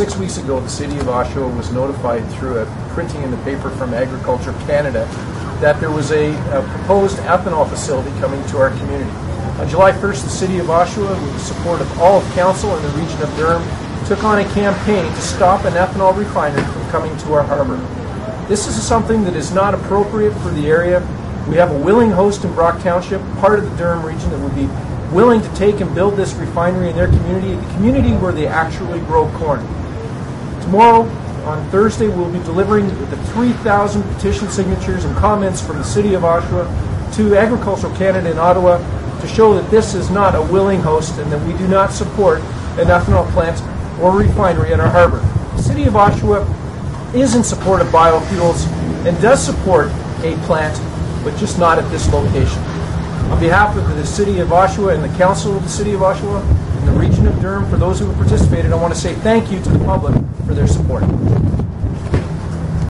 six weeks ago, the City of Oshawa was notified through a printing in the paper from Agriculture Canada that there was a, a proposed ethanol facility coming to our community. On July 1st, the City of Oshawa, with the support of all of Council and the region of Durham, took on a campaign to stop an ethanol refinery from coming to our harbor. This is something that is not appropriate for the area. We have a willing host in Brock Township, part of the Durham region, that would be willing to take and build this refinery in their community, the community where they actually grow corn. Tomorrow, on Thursday, we'll be delivering the 3,000 petition signatures and comments from the City of Oshawa to Agricultural Canada in Ottawa to show that this is not a willing host and that we do not support an ethanol plant or refinery in our harbor. The City of Oshawa is in support of biofuels and does support a plant, but just not at this location. On behalf of the City of Oshawa and the Council of the City of Oshawa region of Durham, for those who have participated, I want to say thank you to the public for their support.